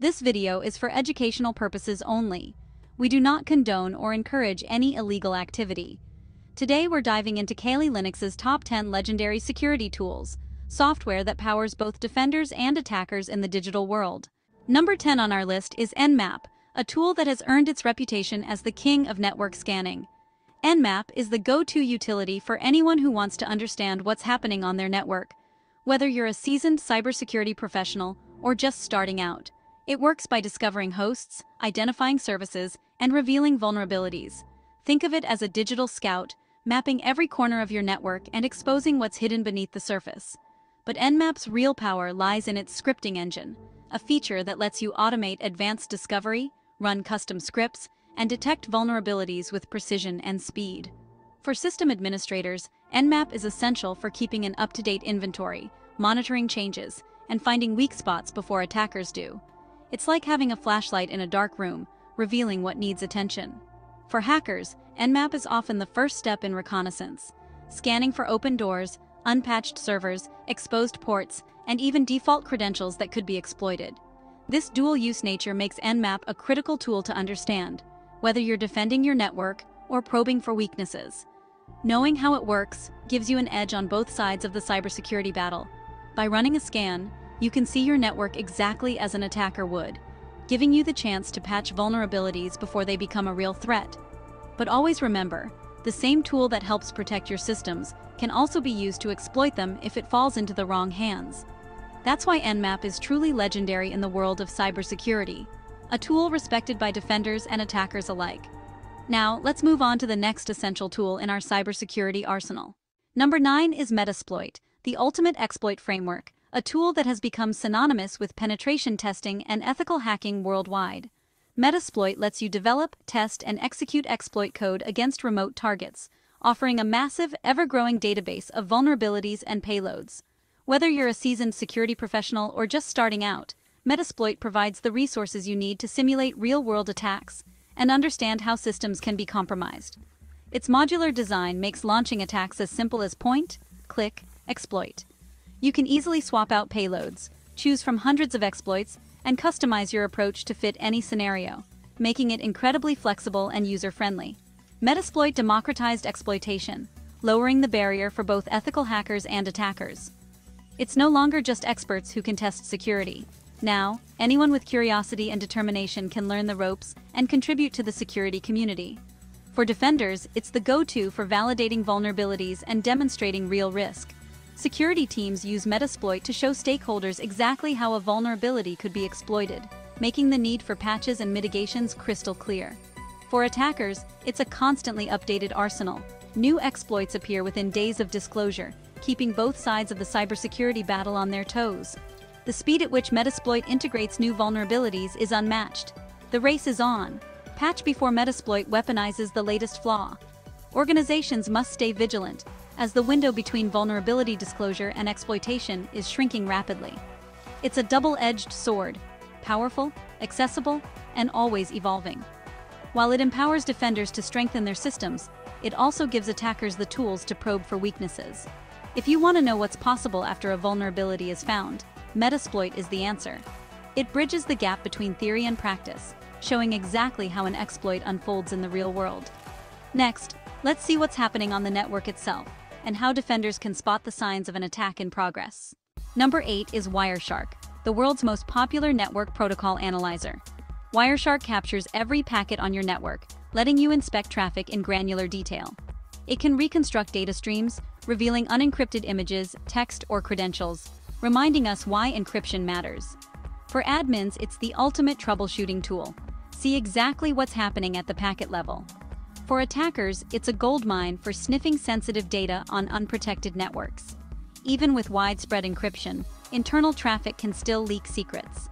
This video is for educational purposes only. We do not condone or encourage any illegal activity. Today we're diving into Kali Linux's top 10 legendary security tools, software that powers both defenders and attackers in the digital world. Number 10 on our list is Nmap, a tool that has earned its reputation as the king of network scanning. Nmap is the go-to utility for anyone who wants to understand what's happening on their network, whether you're a seasoned cybersecurity professional or just starting out. It works by discovering hosts, identifying services, and revealing vulnerabilities. Think of it as a digital scout, mapping every corner of your network and exposing what's hidden beneath the surface. But Nmap's real power lies in its scripting engine, a feature that lets you automate advanced discovery, run custom scripts, and detect vulnerabilities with precision and speed. For system administrators, Nmap is essential for keeping an up-to-date inventory, monitoring changes, and finding weak spots before attackers do. It's like having a flashlight in a dark room, revealing what needs attention. For hackers, Nmap is often the first step in reconnaissance, scanning for open doors, unpatched servers, exposed ports, and even default credentials that could be exploited. This dual-use nature makes Nmap a critical tool to understand, whether you're defending your network or probing for weaknesses. Knowing how it works gives you an edge on both sides of the cybersecurity battle. By running a scan, you can see your network exactly as an attacker would, giving you the chance to patch vulnerabilities before they become a real threat. But always remember, the same tool that helps protect your systems can also be used to exploit them if it falls into the wrong hands. That's why Nmap is truly legendary in the world of cybersecurity a tool respected by defenders and attackers alike. Now, let's move on to the next essential tool in our cybersecurity arsenal. Number 9 is Metasploit, the ultimate exploit framework, a tool that has become synonymous with penetration testing and ethical hacking worldwide. Metasploit lets you develop, test, and execute exploit code against remote targets, offering a massive, ever-growing database of vulnerabilities and payloads. Whether you're a seasoned security professional or just starting out, Metasploit provides the resources you need to simulate real-world attacks and understand how systems can be compromised. Its modular design makes launching attacks as simple as point, click, exploit. You can easily swap out payloads, choose from hundreds of exploits, and customize your approach to fit any scenario, making it incredibly flexible and user-friendly. Metasploit democratized exploitation, lowering the barrier for both ethical hackers and attackers. It's no longer just experts who can test security. Now, anyone with curiosity and determination can learn the ropes and contribute to the security community. For defenders, it's the go-to for validating vulnerabilities and demonstrating real risk. Security teams use Metasploit to show stakeholders exactly how a vulnerability could be exploited, making the need for patches and mitigations crystal clear. For attackers, it's a constantly updated arsenal. New exploits appear within days of disclosure, keeping both sides of the cybersecurity battle on their toes. The speed at which Metasploit integrates new vulnerabilities is unmatched. The race is on. Patch before Metasploit weaponizes the latest flaw. Organizations must stay vigilant, as the window between vulnerability disclosure and exploitation is shrinking rapidly. It's a double-edged sword, powerful, accessible, and always evolving. While it empowers defenders to strengthen their systems, it also gives attackers the tools to probe for weaknesses. If you want to know what's possible after a vulnerability is found, Metasploit is the answer. It bridges the gap between theory and practice, showing exactly how an exploit unfolds in the real world. Next, let's see what's happening on the network itself, and how defenders can spot the signs of an attack in progress. Number 8 is Wireshark, the world's most popular network protocol analyzer. Wireshark captures every packet on your network, letting you inspect traffic in granular detail. It can reconstruct data streams, revealing unencrypted images, text, or credentials, reminding us why encryption matters. For admins, it's the ultimate troubleshooting tool. See exactly what's happening at the packet level. For attackers, it's a goldmine for sniffing sensitive data on unprotected networks. Even with widespread encryption, internal traffic can still leak secrets.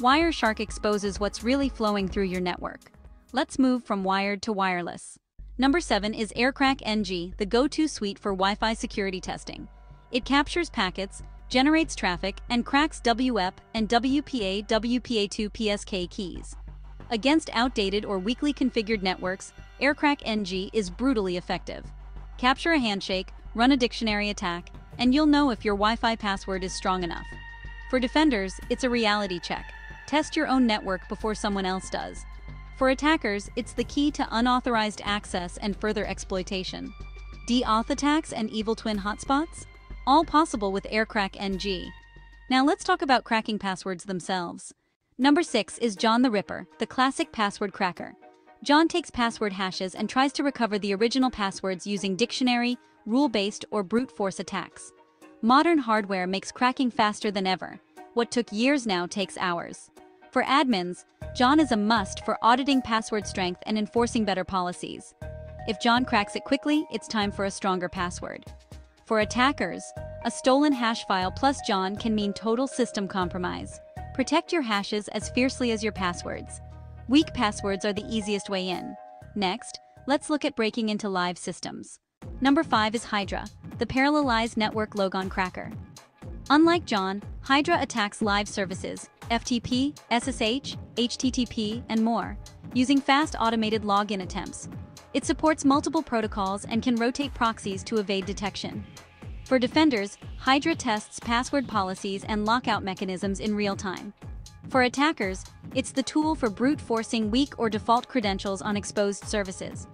Wireshark exposes what's really flowing through your network. Let's move from wired to wireless. Number 7 is AirCrack NG, the go-to suite for Wi-Fi security testing. It captures packets, generates traffic, and cracks WEP and WPA WPA2 PSK keys. Against outdated or weakly configured networks, AirCrack NG is brutally effective. Capture a handshake, run a dictionary attack, and you'll know if your Wi-Fi password is strong enough. For defenders, it's a reality check. test your own network before someone else does. For attackers, it's the key to unauthorized access and further exploitation. Deauth attacks and evil twin hotspots? All possible with AirCrack NG. Now let's talk about cracking passwords themselves. Number 6 is John the Ripper, the classic password cracker. John takes password hashes and tries to recover the original passwords using dictionary, rule-based, or brute force attacks. Modern hardware makes cracking faster than ever. What took years now takes hours. For admins, John is a must for auditing password strength and enforcing better policies. If John cracks it quickly, it's time for a stronger password. For attackers, a stolen hash file plus John can mean total system compromise. Protect your hashes as fiercely as your passwords. Weak passwords are the easiest way in. Next, let's look at breaking into live systems. Number 5 is Hydra, the parallelized network logon cracker. Unlike John, Hydra attacks live services, FTP, SSH, HTTP, and more, using fast automated login attempts. It supports multiple protocols and can rotate proxies to evade detection. For defenders, Hydra tests password policies and lockout mechanisms in real time. For attackers, it's the tool for brute forcing weak or default credentials on exposed services.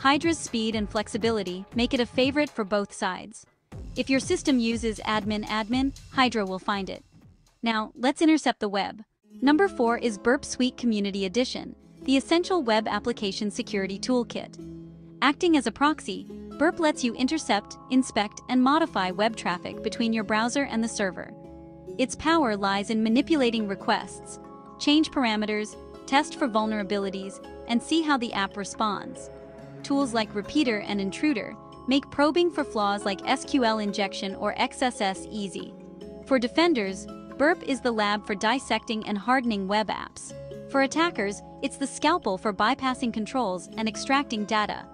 Hydra's speed and flexibility make it a favorite for both sides. If your system uses admin admin, Hydra will find it. Now, let's intercept the web. Number 4 is Burp Suite Community Edition, the essential web application security toolkit. Acting as a proxy, Burp lets you intercept, inspect, and modify web traffic between your browser and the server. Its power lies in manipulating requests, change parameters, test for vulnerabilities, and see how the app responds. Tools like Repeater and Intruder make probing for flaws like SQL injection or XSS easy. For defenders, Burp is the lab for dissecting and hardening web apps. For attackers, it's the scalpel for bypassing controls and extracting data.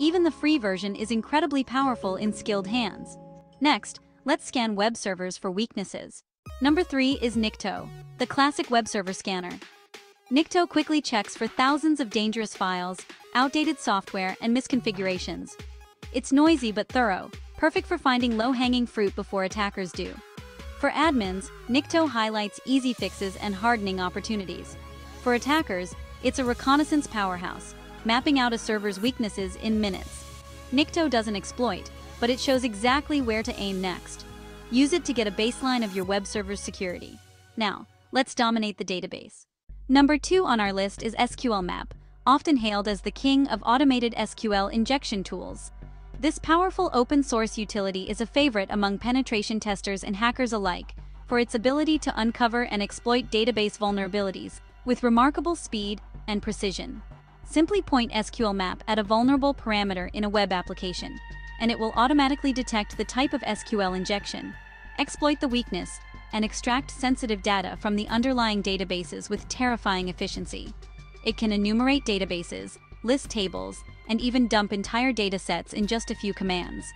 Even the free version is incredibly powerful in skilled hands. Next, let's scan web servers for weaknesses. Number 3 is Nikto, the classic web server scanner. Nikto quickly checks for thousands of dangerous files, outdated software, and misconfigurations. It's noisy but thorough, perfect for finding low-hanging fruit before attackers do. For admins, Nikto highlights easy fixes and hardening opportunities. For attackers, it's a reconnaissance powerhouse, mapping out a server's weaknesses in minutes. Nikto doesn't exploit, but it shows exactly where to aim next. Use it to get a baseline of your web server's security. Now, let's dominate the database. Number two on our list is SQL Map, often hailed as the king of automated SQL injection tools. This powerful open source utility is a favorite among penetration testers and hackers alike for its ability to uncover and exploit database vulnerabilities with remarkable speed and precision. Simply point SQL Map at a vulnerable parameter in a web application, and it will automatically detect the type of SQL injection, exploit the weakness, and extract sensitive data from the underlying databases with terrifying efficiency. It can enumerate databases, list tables, and even dump entire datasets in just a few commands.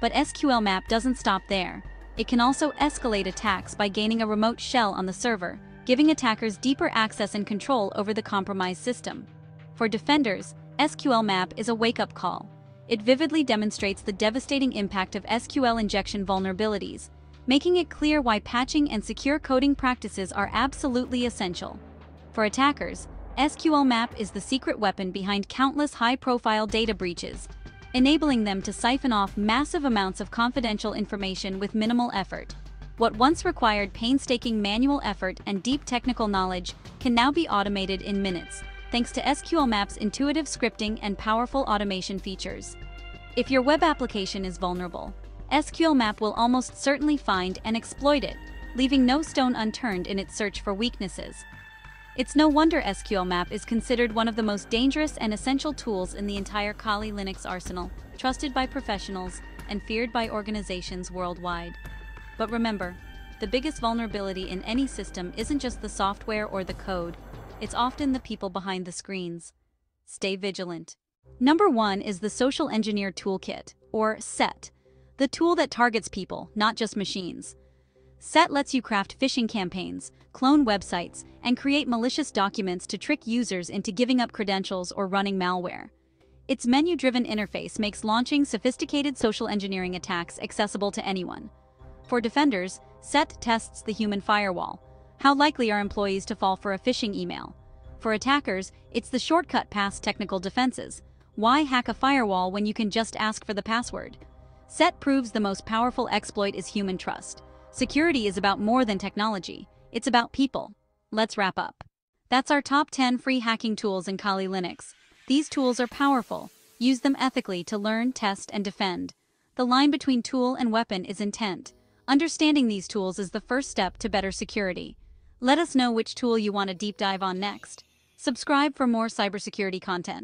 But SQL Map doesn't stop there. It can also escalate attacks by gaining a remote shell on the server, giving attackers deeper access and control over the compromised system. For defenders, SQL Map is a wake-up call. It vividly demonstrates the devastating impact of SQL injection vulnerabilities, making it clear why patching and secure coding practices are absolutely essential. For attackers, SQL Map is the secret weapon behind countless high-profile data breaches, enabling them to siphon off massive amounts of confidential information with minimal effort. What once required painstaking manual effort and deep technical knowledge can now be automated in minutes, thanks to SQL Map's intuitive scripting and powerful automation features. If your web application is vulnerable, SQL Map will almost certainly find and exploit it, leaving no stone unturned in its search for weaknesses. It's no wonder SQL Map is considered one of the most dangerous and essential tools in the entire Kali Linux arsenal, trusted by professionals and feared by organizations worldwide. But remember, the biggest vulnerability in any system isn't just the software or the code, it's often the people behind the screens. Stay vigilant. Number one is the Social Engineer Toolkit, or SET, the tool that targets people, not just machines. SET lets you craft phishing campaigns, clone websites, and create malicious documents to trick users into giving up credentials or running malware. Its menu-driven interface makes launching sophisticated social engineering attacks accessible to anyone. For defenders, SET tests the human firewall. How likely are employees to fall for a phishing email? For attackers, it's the shortcut past technical defenses. Why hack a firewall when you can just ask for the password? SET proves the most powerful exploit is human trust. Security is about more than technology, it's about people. Let's wrap up. That's our top 10 free hacking tools in Kali Linux. These tools are powerful. Use them ethically to learn, test, and defend. The line between tool and weapon is intent. Understanding these tools is the first step to better security. Let us know which tool you want to deep dive on next. Subscribe for more cybersecurity content.